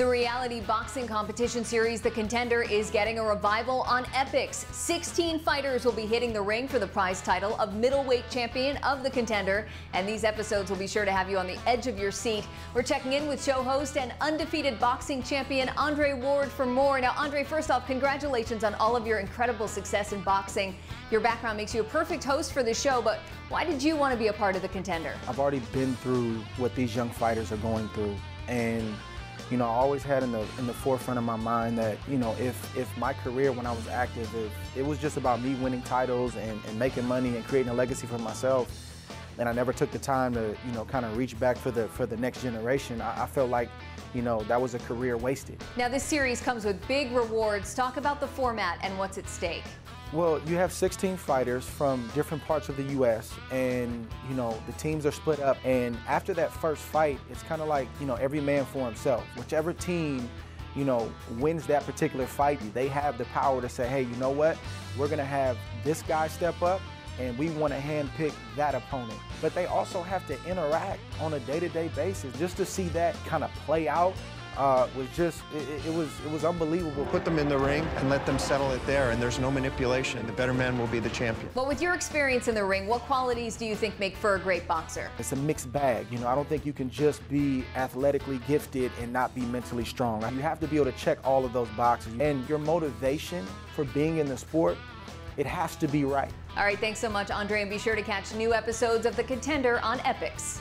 The reality boxing competition series, The Contender, is getting a revival on Epix. 16 fighters will be hitting the ring for the prize title of middleweight champion of The Contender, and these episodes will be sure to have you on the edge of your seat. We're checking in with show host and undefeated boxing champion Andre Ward for more. Now, Andre, first off, congratulations on all of your incredible success in boxing. Your background makes you a perfect host for the show, but why did you want to be a part of The Contender? I've already been through what these young fighters are going through, and you know, I always had in the in the forefront of my mind that, you know, if if my career when I was active, if it was just about me winning titles and, and making money and creating a legacy for myself, and I never took the time to, you know, kind of reach back for the for the next generation, I, I felt like you know, that was a career wasted. Now, this series comes with big rewards. Talk about the format and what's at stake. Well, you have 16 fighters from different parts of the U.S. and, you know, the teams are split up. And after that first fight, it's kind of like, you know, every man for himself. Whichever team, you know, wins that particular fight, they have the power to say, hey, you know what? We're going to have this guy step up and we want to handpick that opponent. But they also have to interact on a day-to-day basis just to see that kind of play out uh, was just it, it, was it was unbelievable. Put them in the ring and let them settle it there, and there's no manipulation. The better man will be the champion. But with your experience in the ring, what qualities do you think make for a great boxer? It's a mixed bag. You know, I don't think you can just be athletically gifted and not be mentally strong. You have to be able to check all of those boxes, and your motivation for being in the sport it has to be right. All right, thanks so much, Andre, and be sure to catch new episodes of The Contender on Epix.